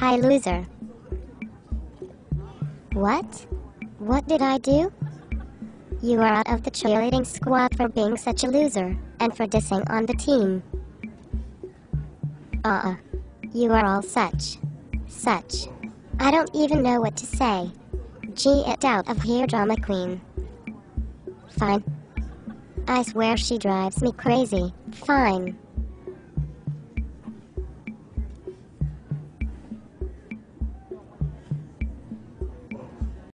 Hi, loser. What? What did I do? You are out of the cheerleading squad for being such a loser, and for dissing on the team. Uh-uh. You are all such. Such. I don't even know what to say. Gee it out of here, drama queen. Fine. I swear she drives me crazy. Fine.